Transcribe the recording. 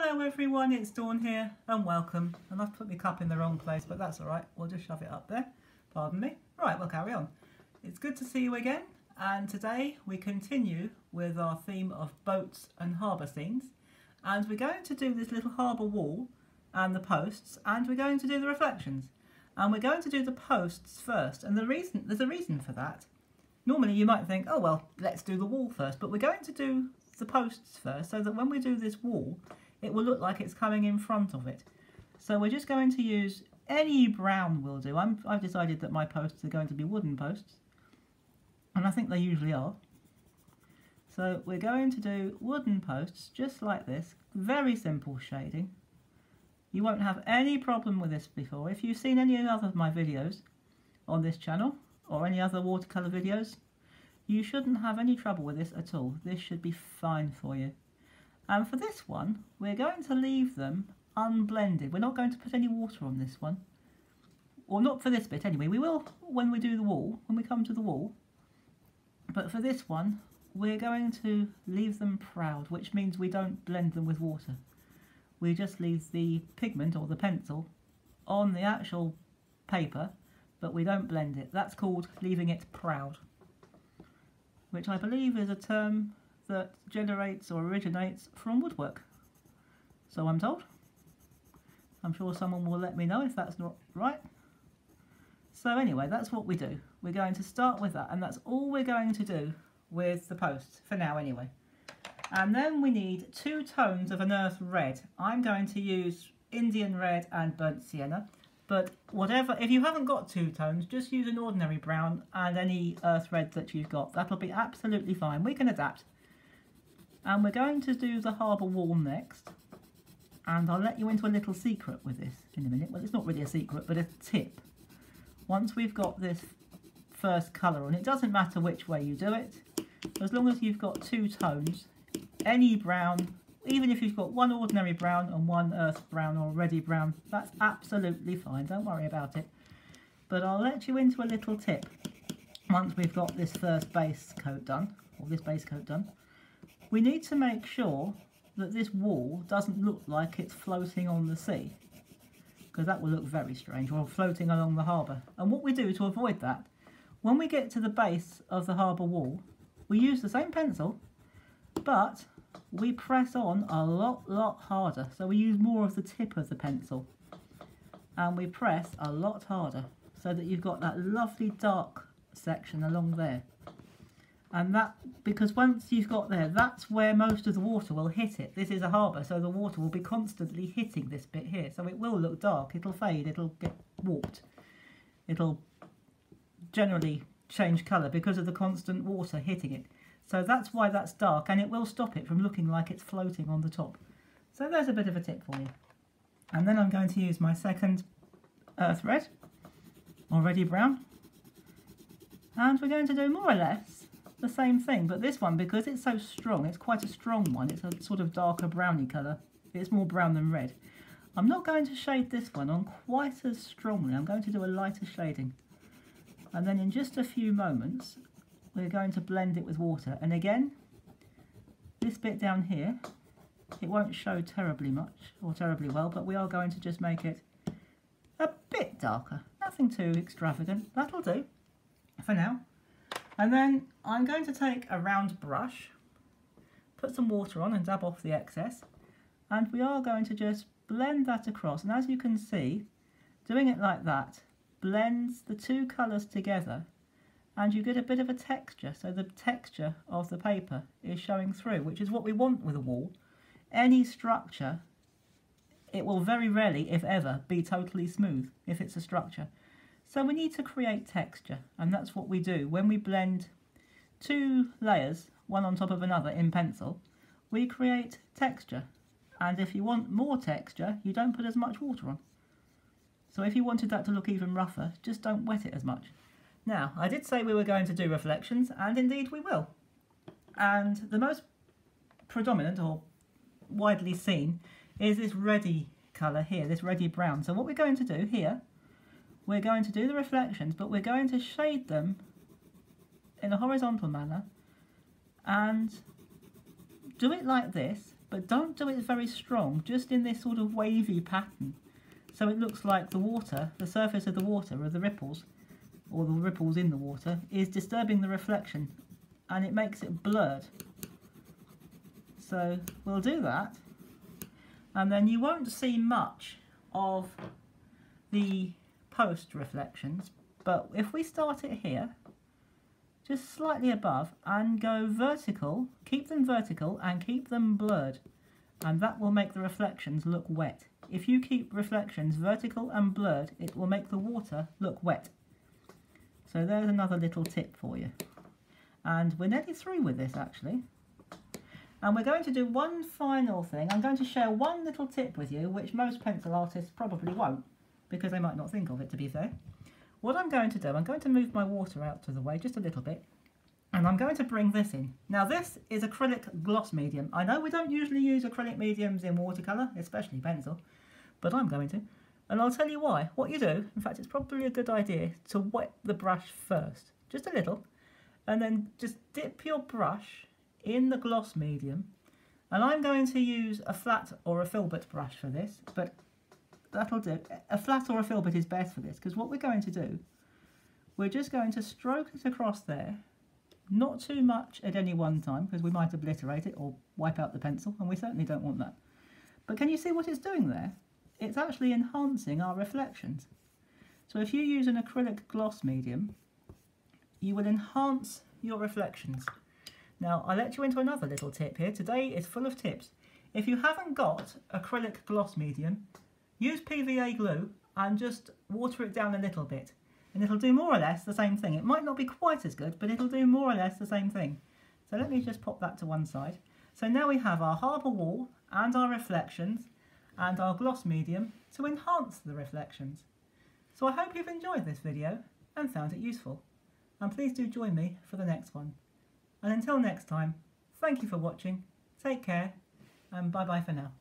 Hello everyone, it's Dawn here and welcome. And I've put my cup in the wrong place, but that's alright. We'll just shove it up there. Pardon me. Right, we'll carry on. It's good to see you again. And today we continue with our theme of boats and harbour scenes. And we're going to do this little harbour wall and the posts and we're going to do the reflections. And we're going to do the posts first. And the reason there's a reason for that. Normally you might think, oh well, let's do the wall first. But we're going to do the posts first so that when we do this wall, it will look like it's coming in front of it. So we're just going to use any brown will do. I'm, I've decided that my posts are going to be wooden posts. And I think they usually are. So we're going to do wooden posts just like this. Very simple shading. You won't have any problem with this before. If you've seen any other of my videos on this channel or any other watercolour videos, you shouldn't have any trouble with this at all. This should be fine for you. And for this one, we're going to leave them unblended. We're not going to put any water on this one. Or not for this bit anyway. We will when we do the wall, when we come to the wall. But for this one, we're going to leave them proud, which means we don't blend them with water. We just leave the pigment or the pencil on the actual paper, but we don't blend it. That's called leaving it proud, which I believe is a term that generates or originates from woodwork. So I'm told. I'm sure someone will let me know if that's not right. So anyway, that's what we do. We're going to start with that and that's all we're going to do with the post for now anyway. And then we need two tones of an earth red. I'm going to use Indian red and burnt sienna. But whatever, if you haven't got two tones, just use an ordinary brown and any earth red that you've got. That'll be absolutely fine. We can adapt. And we're going to do the harbour wall next. And I'll let you into a little secret with this in a minute. Well, it's not really a secret, but a tip. Once we've got this first colour on, it doesn't matter which way you do it. As long as you've got two tones, any brown, even if you've got one ordinary brown and one earth brown or reddy brown, that's absolutely fine. Don't worry about it. But I'll let you into a little tip once we've got this first base coat done, or this base coat done we need to make sure that this wall doesn't look like it's floating on the sea because that will look very strange while floating along the harbour. And what we do to avoid that when we get to the base of the harbour wall we use the same pencil but we press on a lot lot harder. So we use more of the tip of the pencil. And we press a lot harder so that you've got that lovely dark section along there and that because once you've got there that's where most of the water will hit it. This is a harbour so the water will be constantly hitting this bit here. So it will look dark. It'll fade. It'll get warped. It'll generally change colour because of the constant water hitting it. So that's why that's dark and it will stop it from looking like it's floating on the top. So there's a bit of a tip for you. And then I'm going to use my second earth red already brown. And we're going to do more or less the same thing, but this one, because it's so strong, it's quite a strong one, it's a sort of darker browny colour, it's more brown than red. I'm not going to shade this one on quite as strongly, I'm going to do a lighter shading. And then in just a few moments, we're going to blend it with water. And again, this bit down here, it won't show terribly much or terribly well, but we are going to just make it a bit darker. Nothing too extravagant, that'll do for now. And then I'm going to take a round brush, put some water on and dab off the excess. And we are going to just blend that across. And as you can see, doing it like that blends the two colours together and you get a bit of a texture. So the texture of the paper is showing through, which is what we want with a wall. Any structure, it will very rarely, if ever, be totally smooth if it's a structure. So we need to create texture and that's what we do. When we blend two layers, one on top of another in pencil, we create texture. And if you want more texture, you don't put as much water on. So if you wanted that to look even rougher, just don't wet it as much. Now, I did say we were going to do reflections, and indeed we will. And the most predominant or widely seen is this reddy colour here, this reddy brown. So what we're going to do here we're going to do the reflections, but we're going to shade them in a horizontal manner and do it like this, but don't do it very strong, just in this sort of wavy pattern. So it looks like the water, the surface of the water, or the ripples, or the ripples in the water, is disturbing the reflection, and it makes it blurred. So we'll do that, and then you won't see much of the post reflections, but if we start it here, just slightly above and go vertical, keep them vertical and keep them blurred and that will make the reflections look wet. If you keep reflections vertical and blurred it will make the water look wet. So there's another little tip for you. And we're nearly through with this actually. And we're going to do one final thing. I'm going to share one little tip with you which most pencil artists probably won't because they might not think of it to be fair. What I'm going to do, I'm going to move my water out to the way just a little bit, and I'm going to bring this in. Now this is acrylic gloss medium. I know we don't usually use acrylic mediums in watercolour, especially pencil, but I'm going to. And I'll tell you why. What you do, in fact it's probably a good idea to wet the brush first, just a little, and then just dip your brush in the gloss medium. And I'm going to use a flat or a filbert brush for this, but that'll do. A flat or a filbert is best for this because what we're going to do, we're just going to stroke it across there, not too much at any one time because we might obliterate it or wipe out the pencil and we certainly don't want that. But can you see what it's doing there? It's actually enhancing our reflections. So if you use an acrylic gloss medium, you will enhance your reflections. Now, I'll let you into another little tip here. Today is full of tips. If you haven't got acrylic gloss medium, Use PVA glue and just water it down a little bit and it'll do more or less the same thing. It might not be quite as good, but it'll do more or less the same thing. So let me just pop that to one side. So now we have our harbour wall and our reflections and our gloss medium to enhance the reflections. So I hope you've enjoyed this video and found it useful. And please do join me for the next one. And until next time, thank you for watching, take care, and bye bye for now.